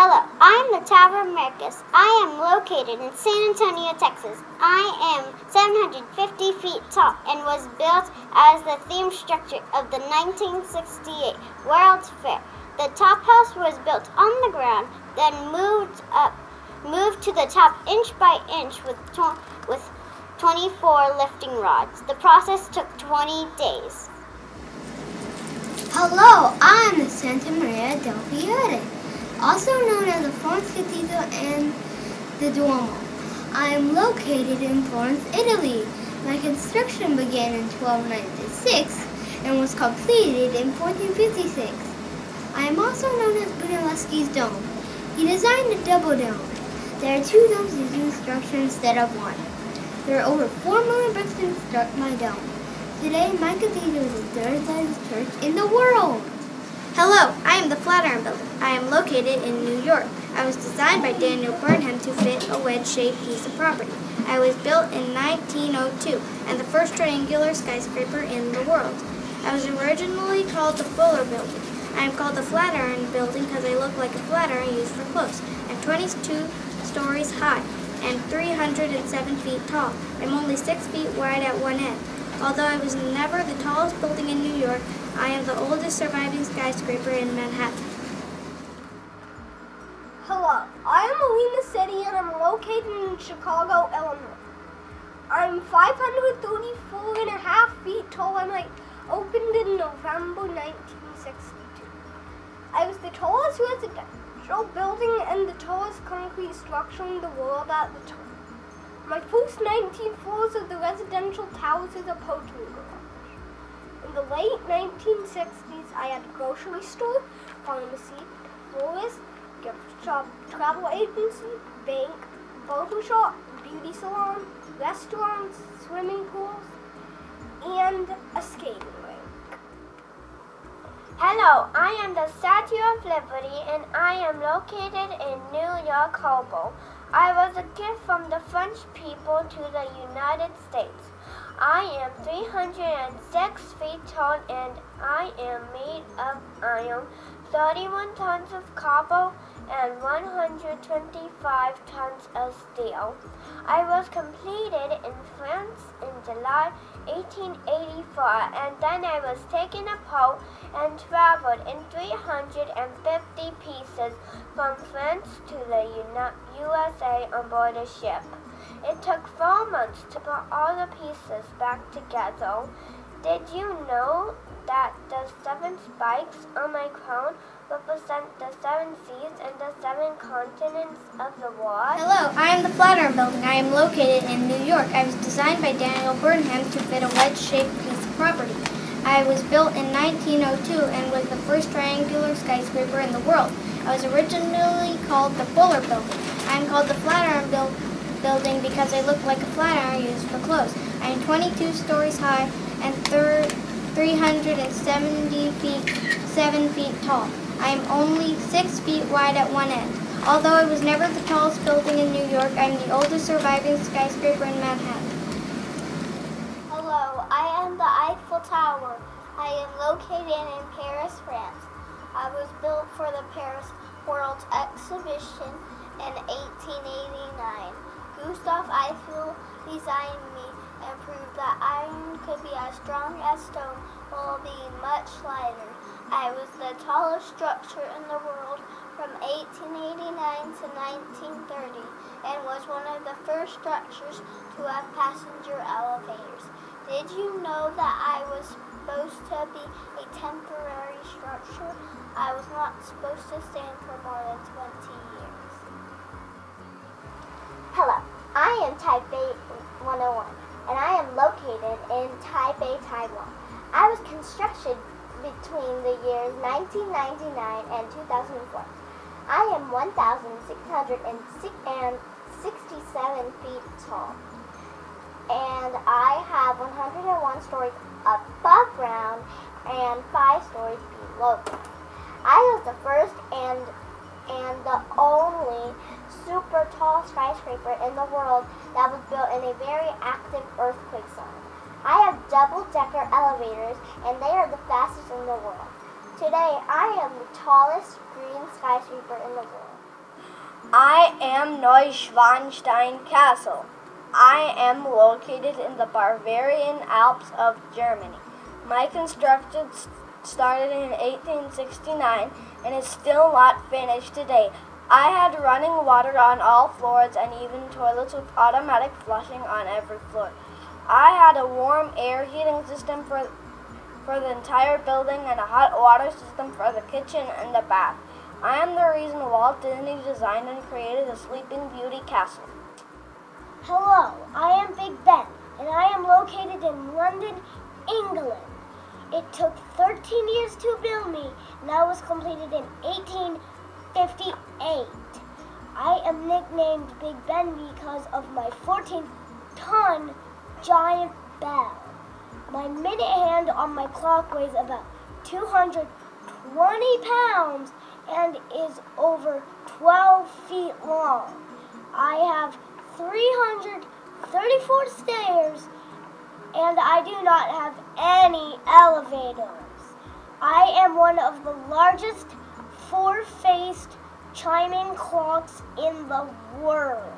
Hello, I'm the Tower of Americas. I am located in San Antonio, Texas. I am 750 feet tall and was built as the theme structure of the 1968 World's Fair. The top house was built on the ground, then moved up, moved to the top inch by inch with, with 24 lifting rods. The process took 20 days. Hello, I'm the Santa Maria del Fiore, also known as the Florence Cathedral and the Duomo. I am located in Florence, Italy. My construction began in 1296 and was completed in 1456. I am also known as Brunelleschi's dome. He designed a double dome. There are two domes using structure instead of one. There are over 4 million bricks to construct my dome. Today, my cathedral is the third largest church in the world. Hello, I am the Flatiron Building. I am located in New York. I was designed by Daniel Burnham to fit a wedge-shaped piece of property. I was built in 1902 and the first triangular skyscraper in the world. I was originally called the Fuller Building. I am called the Flatiron Building because I look like a flatiron used for clothes. I'm 22 stories high and 307 feet tall. I'm only 6 feet wide at one end. Although I was never the tallest building in New York, I am the oldest surviving skyscraper in Manhattan. Hello, I am Marina City and I'm located in Chicago, Illinois. I'm 534 and a half feet tall and I opened in November 1962. I was the tallest residential building and the tallest concrete structure in the world at the time. My first 19 floors of the residential towers is a parking garage. The late 1960s, I had a grocery store, pharmacy, florist, gift shop, travel agency, bank, barber shop, beauty salon, restaurants, swimming pools, and a skating rink. Hello, I am the Statue of Liberty and I am located in New York Harbor. I was a gift from the French people to the United States. I am 306 feet tall and I am made of iron, 31 tons of copper, and 125 tons of steel. I was completed in France in July 1884 and then I was taken apart and traveled in 350 pieces from France to the USA on board a ship. It took four months to put all the pieces back together. Did you know that the seven spikes on my crown represent the seven seas and the seven continents of the world? Hello, I am the Flatiron Building. I am located in New York. I was designed by Daniel Burnham to fit a wedge-shaped piece of property. I was built in 1902 and was the first triangular skyscraper in the world. I was originally called the Fuller Building. I am called the Flatiron Building building because I look like a flat iron used for clothes. I am 22 stories high and 370 feet, 7 feet tall. I am only 6 feet wide at one end. Although I was never the tallest building in New York, I am the oldest surviving skyscraper in Manhattan. Hello, I am the Eiffel Tower. I am located in Paris, France. I was built for the Paris World Exhibition in 1889. Gustave Eiffel designed me and proved that iron could be as strong as stone while being much lighter. I was the tallest structure in the world from 1889 to 1930 and was one of the first structures to have passenger elevators. Did you know that I was supposed to be a temporary structure? I was not supposed to stand for more than 20 years. I am Taipei 101 and I am located in Taipei, Taiwan. I was constructed between the years 1999 and 2004. I am 1,667 feet tall and I have 101 stories above ground and 5 stories below ground. I was the first skyscraper in the world that was built in a very active earthquake zone. I have double-decker elevators and they are the fastest in the world. Today, I am the tallest green skyscraper in the world. I am Neuschwanstein Castle. I am located in the Bavarian Alps of Germany. My construction started in 1869 and is still not finished today. I had running water on all floors and even toilets with automatic flushing on every floor. I had a warm air heating system for, for the entire building and a hot water system for the kitchen and the bath. I am the reason Walt Disney designed and created the Sleeping Beauty Castle. Hello, I am Big Ben, and I am located in London, England. It took 13 years to build me, and I was completed in 1858. I am nicknamed Big Ben because of my 14 ton giant bell. My minute hand on my clock weighs about 220 pounds and is over 12 feet long. I have 334 stairs and I do not have any elevators. I am one of the largest four-faced chiming clocks in the world.